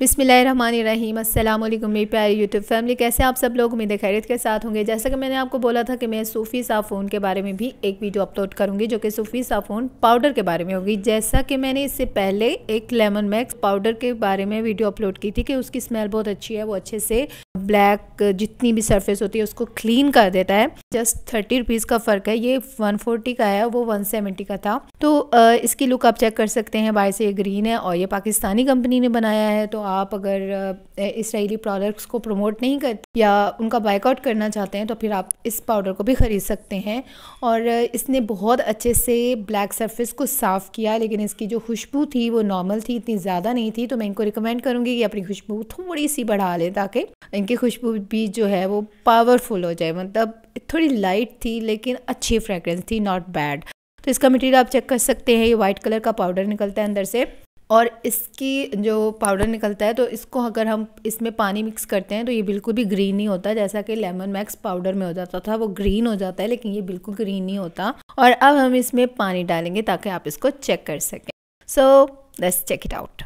बिसमीम अल्लाम मेरी प्यारी यूट्यूब फैमिली, कैसे आप सब लोग? उम्मीद खैरियत के साथ होंगे। जैसा कि मैंने आपको बोला था कि मैं सूफ़ी साफ़ोन के बारे में भी एक वीडियो अपलोड करूँगी, जो कि सूफ़ी साफ़ोन पाउडर के बारे में होगी। जैसा कि मैंने इससे पहले एक लेमन मैक्स पाउडर के बारे में वीडियो अपलोड की थी कि उसकी स्मेल बहुत अच्छी है, वो अच्छे से ब्लैक जितनी भी सरफेस होती है, उसको क्लीन कर देता है। जस्ट थर्टी रुपीज़ का फ़र्क है। ये वन फोर्टी का है, वो वन सेवेंटी का था। तो इसकी लुक आप चेक कर सकते हैं। बाय से ये ग्रीन है और ये पाकिस्तानी कंपनी ने बनाया है। तो आप अगर इसराइली प्रोडक्ट्स को प्रमोट नहीं कर, या उनका बाइकआउट करना चाहते हैं तो फिर आप इस पाउडर को भी ख़रीद सकते हैं। और इसने बहुत अच्छे से ब्लैक सरफेस को साफ़ किया, लेकिन इसकी जो खुशबू थी, वो नॉर्मल थी, इतनी ज़्यादा नहीं थी। तो मैं इनको रिकमेंड करूँगी कि अपनी खुशबू थोड़ी सी बढ़ा लें ताकि इनकी खुशबू भी जो है वो पावरफुल हो जाए। मतलब थोड़ी लाइट थी, लेकिन अच्छी फ्रेगरेंस थी नॉट बैड तो इसका मटेरियल आप चेक कर सकते हैं, ये वाइट कलर का पाउडर निकलता है अंदर से। और इसकी जो पाउडर निकलता है तो इसको अगर हम इसमें पानी मिक्स करते हैं तो ये बिल्कुल भी ग्रीन नहीं होता, जैसा कि लेमन मैक्स पाउडर में हो जाता था, वो ग्रीन हो जाता है, लेकिन ये बिल्कुल ग्रीन नहीं होता। और अब हम इसमें पानी डालेंगे ताकि आप इसको चेक कर सकें। So let's check it out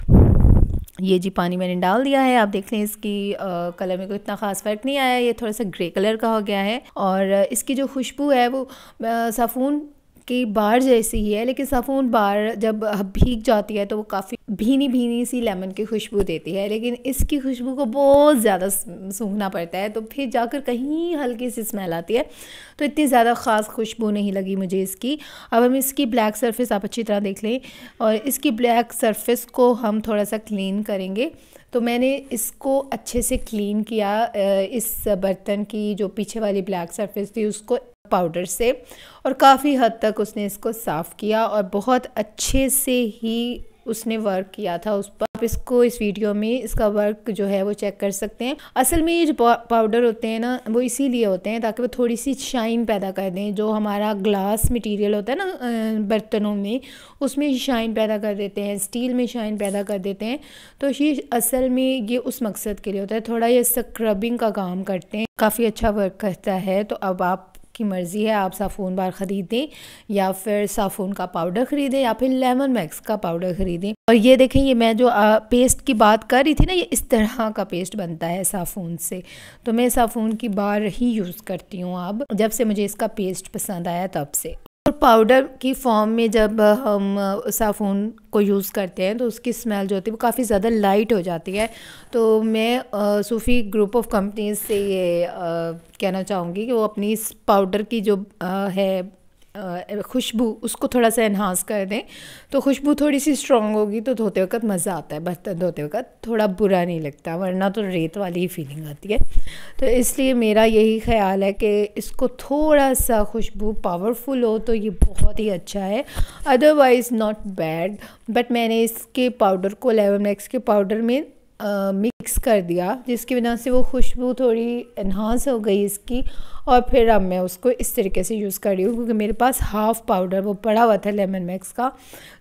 ये जी पानी मैंने डाल दिया है आप देख लें इसकी आ, कलर में कोई इतना ख़ास फ़र्क नहीं आया ये थोड़ा सा ग्रे कलर का हो गया है और इसकी जो खुशबू है वो साफ़ून कि बार जैसी ही है, लेकिन साफ़ून बार जब भीग जाती है तो वो काफ़ी भीनी भीनी सी लेमन की खुशबू देती है, लेकिन इसकी खुशबू को बहुत ज़्यादा सूखना पड़ता है तो फिर जाकर कहीं हल्की सी स्मेल आती है तो इतनी ज़्यादा ख़ास खुशबू नहीं लगी मुझे इसकी। अब हम इसकी ब्लैक सरफेस आप अच्छी तरह देख लें, और इसकी ब्लैक सरफेस को हम थोड़ा सा क्लीन करेंगे तो मैंने इसको अच्छे से क्लीन किया इस बर्तन की जो पीछे वाली ब्लैक सरफेस थी, उसको पाउडर से और काफ़ी हद तक उसने इसको साफ़ किया और बहुत अच्छे से ही उसने वर्क किया था उस पर। आप इसको इस वीडियो में इसका वर्क जो है वो चेक कर सकते हैं। असल में ये जो पाउडर होते हैं ना, वो इसीलिए होते हैं ताकि वो थोड़ी सी शाइन पैदा कर दें। जो हमारा ग्लास मटेरियल होता है ना बर्तनों में, उसमें शाइन पैदा कर देते हैं स्टील में शाइन पैदा कर देते हैं। तो ये असल में ये उस मकसद के लिए होता है। थोड़ा ये स्क्रबिंग का काम करते हैं। काफ़ी अच्छा वर्क करता है। तो अब आप आपकी मर्ज़ी है आप साफ़ून बार ख़रीदें या फिर साफ़ून का पाउडर ख़रीदें या फिर लेमन मैक्स का पाउडर ख़रीदें। और ये देखें ये मैं जो आ, पेस्ट की बात कर रही थी ना ये इस तरह का पेस्ट बनता है साफ़ून से। तो मैं साफ़ून की बार ही यूज़ करती हूँ अब जब से मुझे इसका पेस्ट पसंद आया तब से। और पाउडर की फॉर्म में जब हम साफ़ून को यूज़ करते हैं तो उसकी स्मेल जो होती है वो काफ़ी ज़्यादा लाइट हो जाती है। तो मैं सूफ़ी ग्रुप ऑफ़ कंपनीज़ से ये कहना चाहूँगी कि वो अपनी इस पाउडर की जो है खुशबू, उसको थोड़ा सा इन्हांस कर दें। तो खुशबू थोड़ी सी स्ट्रॉन्ग होगी तो धोते वक्त मज़ा आता है। बर्तन धोते वक्त थोड़ा बुरा नहीं लगता, वरना तो रेत वाली ही फीलिंग आती है। तो इसलिए मेरा यही ख्याल है कि इसको थोड़ा सा खुशबू पावरफुल हो तो ये बहुत ही अच्छा है। अदरवाइज़ नॉट बैड बट मैंने इसके पाउडर को लेवन एक्स के पाउडर में मिक्स कर दिया, जिसकी वजह से वो खुशबू थोड़ी इन्हांस हो गई इसकी और फिर अब मैं उसको इस तरीके से यूज़ कर रही हूँ क्योंकि मेरे पास हाफ़ पाउडर वो पड़ा हुआ था लेमन मैक्स का।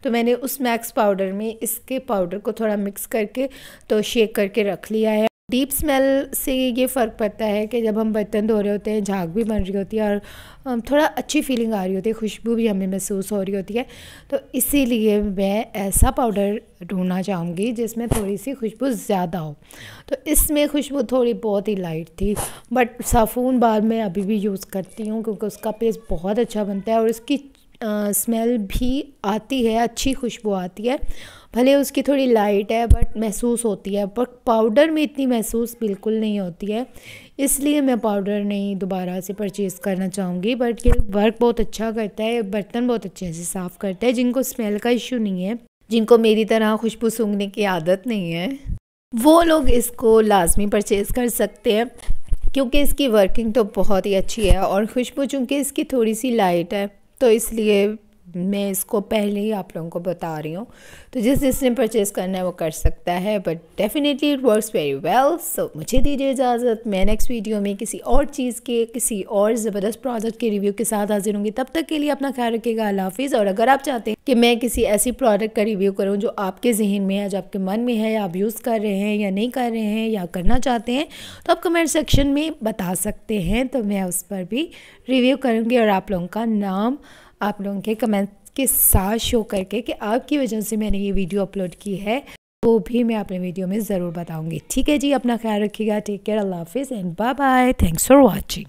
तो मैंने उस मैक्स पाउडर में इसके पाउडर को थोड़ा मिक्स करके तो शेक करके रख लिया है। डीप स्मेल से ये फ़र्क पड़ता है कि जब हम बर्तन धो रहे होते हैं, झाग भी बन रही होती है और थोड़ा अच्छी फीलिंग आ रही होती है, खुशबू भी हमें महसूस हो रही होती है। तो इसीलिए मैं ऐसा पाउडर ढूंढना चाहूँगी जिसमें थोड़ी सी खुशबू ज़्यादा हो। तो इसमें खुशबू थोड़ी बहुत ही लाइट थी बट साफ़ून बार मैं अभी भी यूज़ करती हूँ क्योंकि उसका पेस्ट बहुत अच्छा बनता है और उसकी स्मेल भी आती है, अच्छी खुशबू आती है। भले उसकी थोड़ी लाइट है बट महसूस होती है। बट पाउडर में इतनी महसूस बिल्कुल नहीं होती है। इसलिए मैं पाउडर नहीं दोबारा से परचेज़ करना चाहूँगी। बट ये वर्क बहुत अच्छा करता है, बर्तन बहुत अच्छे से साफ़ करता है। जिनको स्मेल का इशू नहीं है, जिनको मेरी तरह खुशबू सूंघने की आदत नहीं है, वो लोग इसको लाजमी परचेज़ कर सकते हैं। क्योंकि इसकी वर्किंग तो बहुत ही अच्छी है और खुशबू चूँकि इसकी थोड़ी सी लाइट है तो इसलिए मैं इसको पहले ही आप लोगों को बता रही हूँ। तो जिस जिसने परचेज़ करना है वो कर सकता है but definitely it works very well so मुझे दीजिए इजाज़त। मैं नेक्स्ट वीडियो में किसी और चीज़ के, किसी और ज़बरदस्त प्रोडक्ट के रिव्यू के साथ हाजिर होंगी। तब तक के लिए अपना ख्याल रखिएगा। अल्लाह हाफिज़। और अगर आप चाहते हैं कि मैं किसी ऐसी प्रोडक्ट का रिव्यू करूँ जो आपके जहन में है, जो आपके मन में है, या आप यूज़ कर रहे हैं या नहीं कर रहे हैं या करना चाहते हैं तो आप कमेंट सेक्शन में बता सकते हैं। तो मैं उस पर भी रिव्यू करूँगी और आप लोगों का नाम आप लोगों के कमेंट के साथ शो करके कि आपकी वजह से मैंने ये वीडियो अपलोड की है, वो भी मैं अपने वीडियो में ज़रूर बताऊँगी। ठीक है जी, अपना ख्याल रखिएगा। टेक केयर अल्लाह हाफिज़ and bye bye thanks for watching